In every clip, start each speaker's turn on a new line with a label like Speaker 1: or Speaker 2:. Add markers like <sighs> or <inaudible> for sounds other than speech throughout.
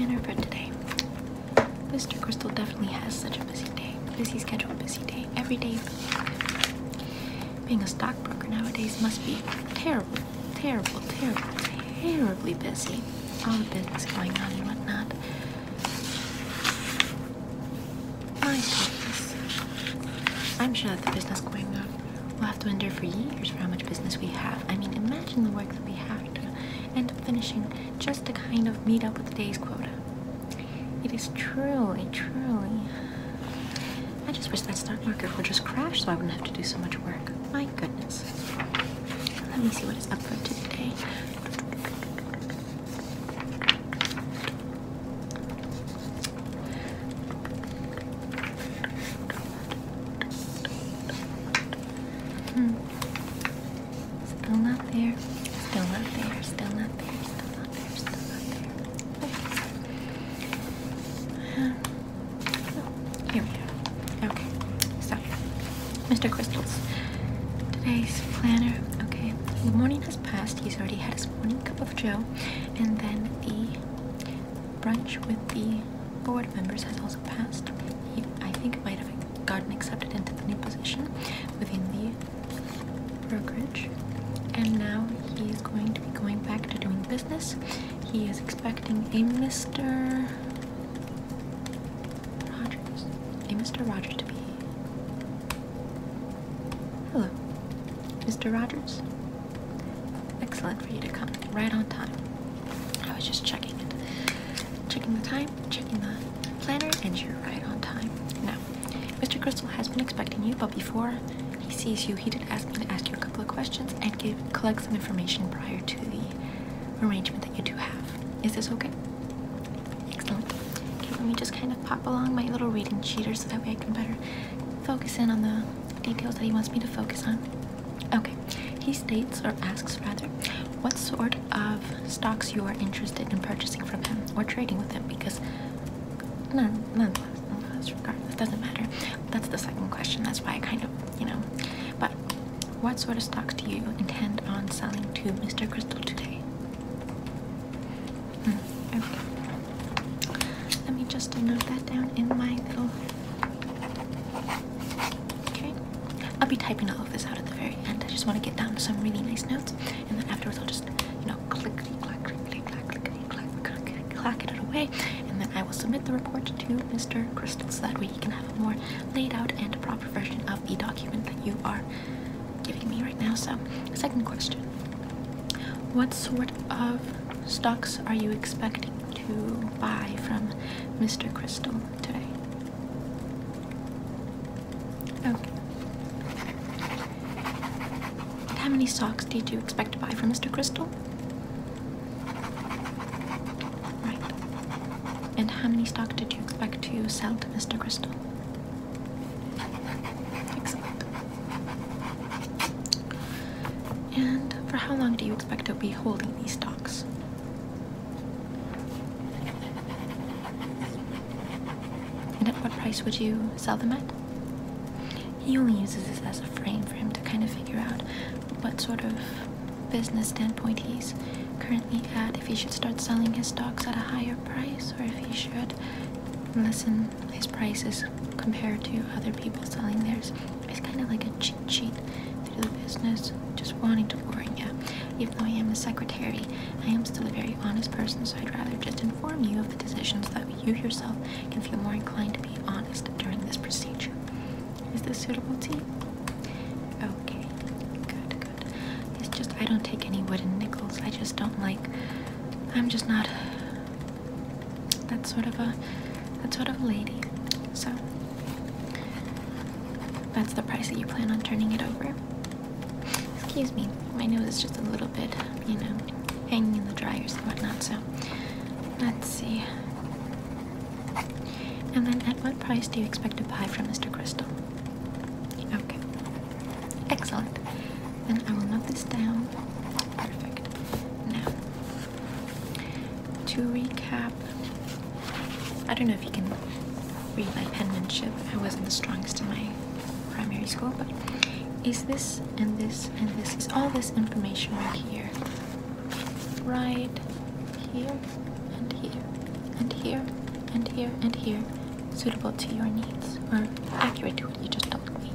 Speaker 1: planner for today. Mr. Crystal definitely has such a busy day. Busy schedule, busy day. Every day. Being a stockbroker nowadays must be terrible, terrible, terrible, terribly busy. All the business going on and whatnot. My goodness. I'm sure that the business going on will have to endure for years for how much business we have. I mean, imagine the work that we end up finishing just to kind of meet up with the day's quota. It is truly, truly. I just wish that stock market would just crash so I wouldn't have to do so much work. My goodness. Let me see what is up for today. Hmm. Still not there. Still not there. Still not there. Still not there. Still not there. Here we are. Okay. So, Mr. Crystals. Today's planner. Okay. The morning has passed. He's already had his morning cup of joe. And then the brunch with the board members has also passed. He, I think, might have gotten accepted into the new position within the brokerage. And now he is going to be going back to doing business. He is expecting a Mr. Rogers. A Mr. Rogers to be. Hello, Mr. Rogers. Excellent for you to come right on time. I was just checking it. Checking the time, checking the planner, and you're right on time. Now, Mr. Crystal has been expecting you, but before he sees you, he did ask me to ask you a couple of questions and give collect some information prior to the arrangement that you two have. Is this okay? Excellent. Okay, let me just kind of pop along my little reading cheater so that way I can better focus in on the details that he wants me to focus on. Okay, he states, or asks rather, what sort of stocks you are interested in purchasing from him or trading with him because none, nonetheless, nonetheless, regardless, doesn't matter. That's the second question. That's why I kind of, what sort of stocks do you intend on selling to Mr. Crystal today? Hmm, okay. Let me just note that down in my little. Okay. I'll be typing all of this out at the very end. I just want to get down to some really nice notes, and then afterwards I'll just, you know, click, click, clack, click, click, clack, click, click, clack, clack, click, clack it away, and then I will submit the report to Mr. Crystal so that way he can have a more laid out and proper version of the document that you are giving me right now. So, second question. What sort of stocks are you expecting to buy from Mr. Crystal today? Okay. How many stocks did you expect to buy from Mr. Crystal? Right. And how many stocks did you expect to sell to Mr. Crystal? And for how long do you expect to be holding these stocks? And at what price would you sell them at? He only uses this as a frame for him to kind of figure out what sort of business standpoint he's currently at, if he should start selling his stocks at a higher price, or if he should lessen his prices compared to other people selling theirs. It's kind of like a cheat sheet through the business, just wanting to warn you. Even though I am a secretary, I am still a very honest person, so I'd rather just inform you of the decisions that you yourself can feel more inclined to be honest during this procedure. Is this suitable to you? Okay, good, good. It's just I don't take any wooden nickels. I just don't like. I'm just not that sort of a that sort of a lady. So that's the price that you plan on turning it over. Excuse me, my nose is just a little bit, you know, hanging in the dryers and whatnot. So let's see. And then, at what price do you expect to buy from Mr. Crystal? Okay. Excellent. Then I will note this down. Perfect. Now, to recap, I don't know if you can read my penmanship. I wasn't the strongest in my primary school, but is this and this and this is all this information right here? Right here and here. and here, and here, and here, suitable to your needs, or accurate to what you just told me.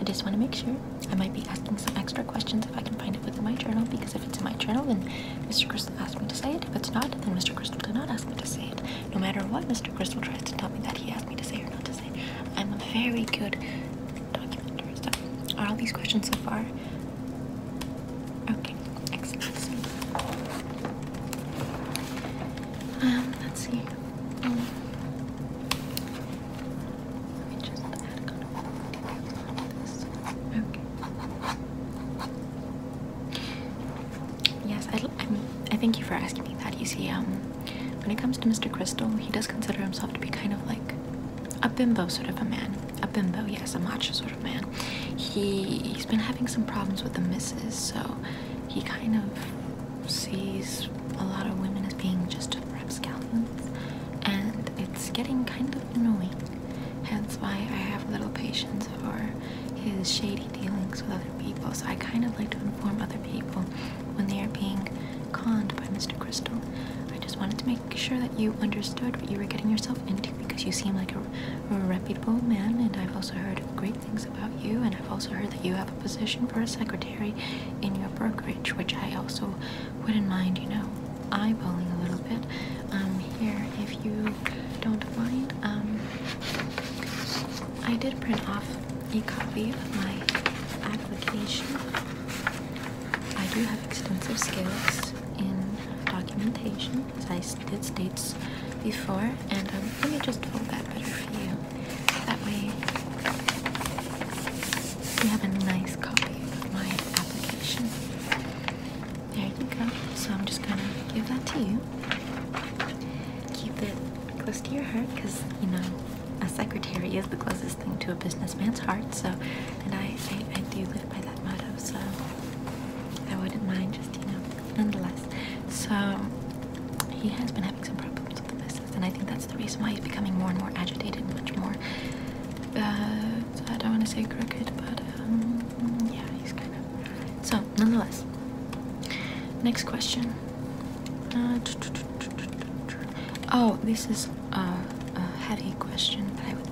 Speaker 1: I just want to make sure. I might be asking some extra questions if I can find it within my journal, because if it's in my journal, then Mr. Crystal asked me to say it. If it's not, then Mr. Crystal did not ask me to say it. No matter what Mr. Crystal tries to tell me that he asked me to say or not to say, I'm a very good documenter. So, are all these questions so far? Okay, excellent. Um, let's see. Um, let me just. Okay. Yes, I, I, I thank you for asking me that. You see, um, when it comes to Mr. Crystal, he does consider himself to be kind of like a bimbo sort of a man. A bimbo, yes, a macho sort of man. He, he's been having some problems with the misses, so he kind of sees a lot of women as being just rapscallions, and it's getting kind of annoying. Hence why I have little patience for his shady dealings with other people, so I kind of like to inform other people when they are being conned by Mr. Crystal. Just wanted to make sure that you understood what you were getting yourself into because you seem like a, a reputable man, and I've also heard great things about you, and I've also heard that you have a position for a secretary in your brokerage, which I also wouldn't mind, you know, eyeballing a little bit. Um, here, if you don't mind, um, I did print off a copy of my application. I do have extensive skills as I did states before, and um, let me just fold that better for you. That way, you have a nice copy of my application. There you go. So I'm just gonna give that to you. Keep it close to your heart, because you know a secretary is the closest thing to a businessman's heart. So, and I, I, I do live by that motto. So I wouldn't mind just you know, nonetheless. So he has been having some problems with the missus, and I think that's the reason why he's becoming more and more agitated, much more. Uh, I don't want to say crooked, but um, yeah, he's kind of. So, nonetheless, next question. Uh, oh, this is a, a heavy question that I would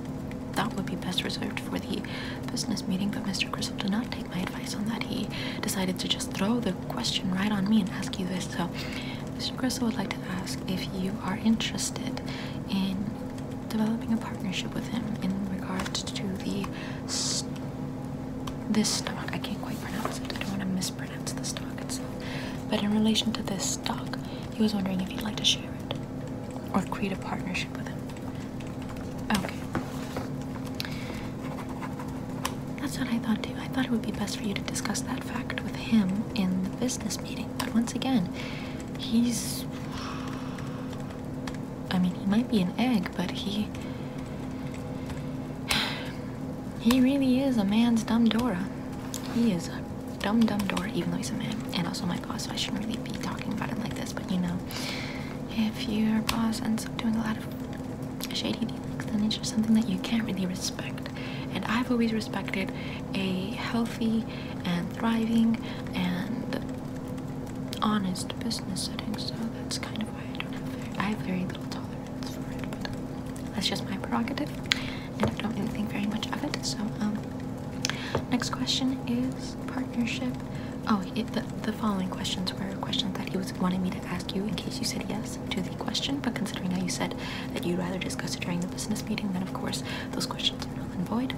Speaker 1: thought would be best reserved for the business meeting, but Mr. Crystal did not take my advice on that. He decided to just throw the question right on me and ask you this. So, Mr. Crystal would like to ask if you are interested in developing a partnership with him in regards to the st this stock. I can't quite pronounce it. I don't want to mispronounce the stock itself. But in relation to this stock, he was wondering if you'd like to share it or create a partnership with him. Okay. That's what I thought too. I thought it would be best for you to discuss that fact with him in the business meeting. But once again, he's. I mean, he might be an egg, but he. He really is a man's dumb Dora. He is a dumb, dumb Dora, even though he's a man. And also my boss, so I shouldn't really be talking about him like this. But you know, if your boss ends up doing a lot of shady dealings, then it's just something that you can't really respect. And I've always respected a healthy and thriving and honest business setting, so that's kind of why I don't have very, I have very little tolerance for it, but that's just my prerogative, and I don't really think very much of it. So, um, next question is partnership. Oh, it, the, the following questions were questions that he was wanting me to ask you in case you said yes to the question, but considering how you said that you'd rather discuss it during the business meeting, then of course those questions are null void.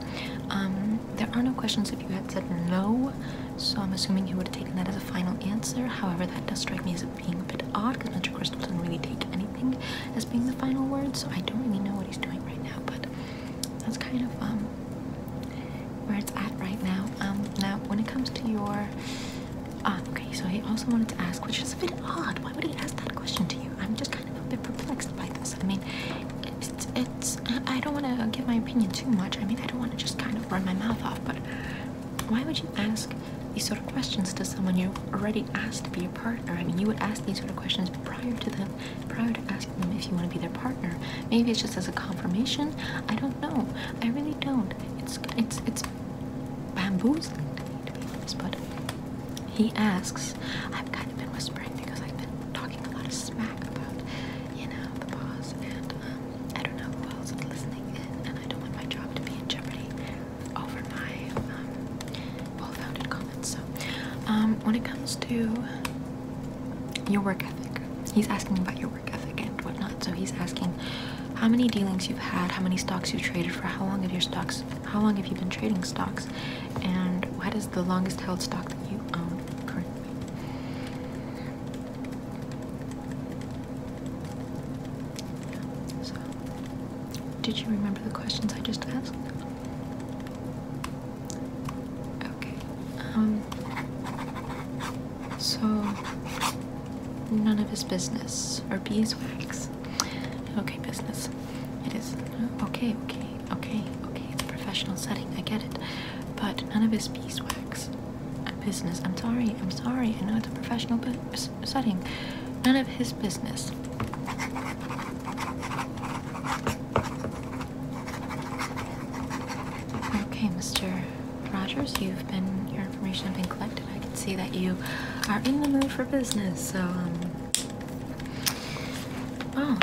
Speaker 1: Um, there are no questions if you had said no, so I'm assuming you would have taken that as a final answer. However, that does strike me as being a bit odd because Mr. Crystal doesn't really take anything as being the final word, so I don't really know what he's doing right now, but that's kind of um, where it's at right now. Um, now, when it comes to your Ah, okay, so he also wanted to ask, which is a bit odd. Why would he ask that question to you? I'm just kind of a bit perplexed by this. I mean, it's, it's I don't want to give my too much. I mean, I don't want to just kind of run my mouth off, but why would you ask these sort of questions to someone you already asked to be your partner? I mean, you would ask these sort of questions prior to them, prior to asking them if you want to be their partner. Maybe it's just as a confirmation. I don't know. I really don't. It's it's it's bamboozling to me, to be honest, but he asks, I've kind of been whispering because I've been talking a lot of smack about, you know, the boss regards to your work ethic. He's asking about your work ethic and whatnot. So he's asking how many dealings you've had, how many stocks you traded for, how long have your stocks, how long have you been trading stocks, and what is the longest held stock that you own currently. So, did you remember the questions I just asked? Okay. Um. So, his business or beeswax. Okay, business. It is. Okay, okay, okay, okay. It's a professional setting. I get it. But none of his beeswax. Business. I'm sorry. I'm sorry. I know it's a professional setting. None of his business. Okay, Mr. Rogers, you've been, your information has been collected. I can see that you are in the mood for business, so, um, oh.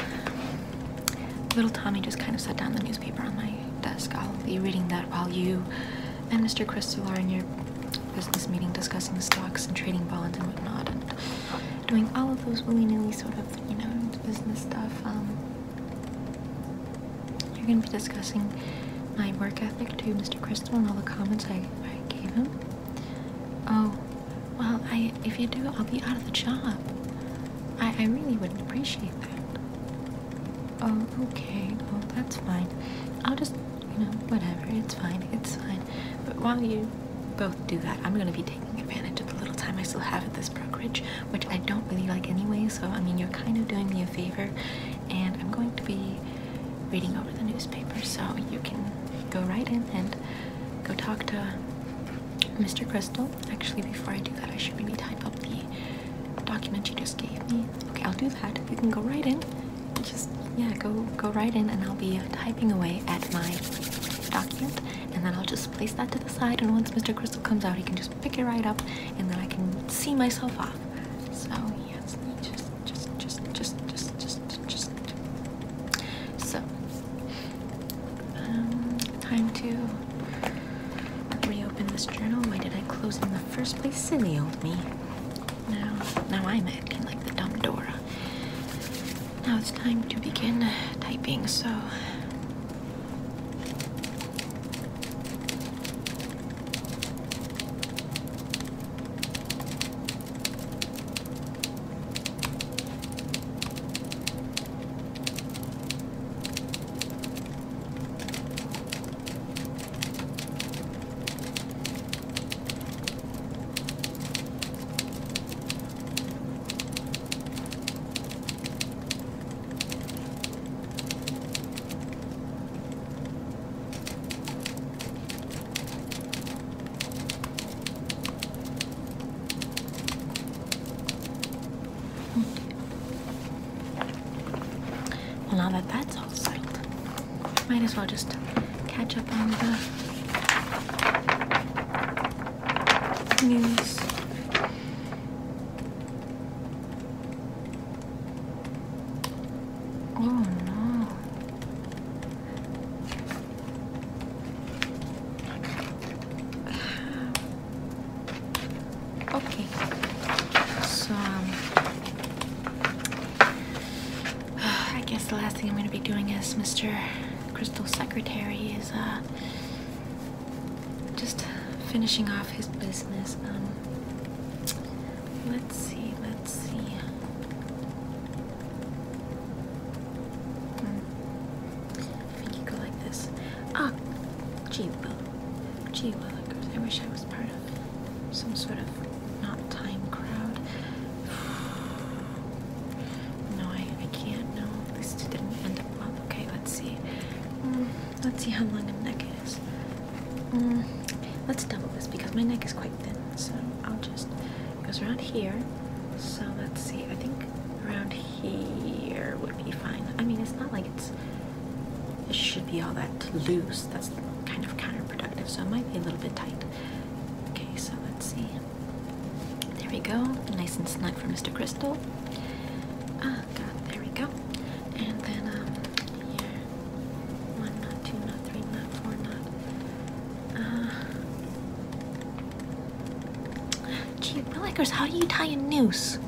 Speaker 1: Little Tommy just kind of set down the newspaper on my desk. I'll be reading that while you and Mr. Crystal are in your business meeting discussing stocks and trading bonds and whatnot and doing all of those willy-nilly sort of, you know, business stuff. Um, you're going to be discussing my work ethic to Mr. Crystal and all the comments I, I gave him. Oh, well, I if you do, I'll be out of the job. I, I really wouldn't appreciate that. Oh, okay. Well, that's fine. I'll just, you know, whatever. It's fine. It's fine. But while you both do that, I'm going to be taking advantage of the little time I still have at this brokerage, which I don't really like anyway. So, I mean, you're kind of doing me a favor. And I'm going to be reading over the newspaper so you can go right in and go talk to Mr. Crystal. Actually, before I do that, I should maybe type up the document you just gave me. Okay, I'll do that. You can go right in. Just yeah, go go right in, and I'll be typing away at my document, and then I'll just place that to the side. And once Mr. Crystal comes out, he can just pick it right up, and then I can see myself off. So yes, just just just just just just just. So um, time to reopen this journal. Why did I close it in the first place? Silly old me. Now, now I'm acting like the dumb Dora. Now it's time to begin typing, so. Well, now that that's all settled, as well just catch up on the news. Oh no. Okay. So, um, <sighs> I guess the last thing I'm going to be doing as Mr. Crystal's secretary is, uh, just finishing off his business. Um, let's see, let's see. Hmm. I think you go like this. Ah, gee will. Gee willikers. I wish I was part of some sort of not time crowd. No, I, I can't. No, this didn't end up well. Okay, let's see. Mm, let's see how long a neck is. Mm, let's double this because my neck is quite thin. So I'll just it goes around here. So let's see. I think around here would be fine. I mean, it's not like it's it should be all that loose. That's kind of counterproductive. So it might be a little bit tight. Okay, so let's see. There we go. Nice and snug for Mr. Crystal. Tie a noose?